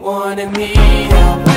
Wanted me, I wish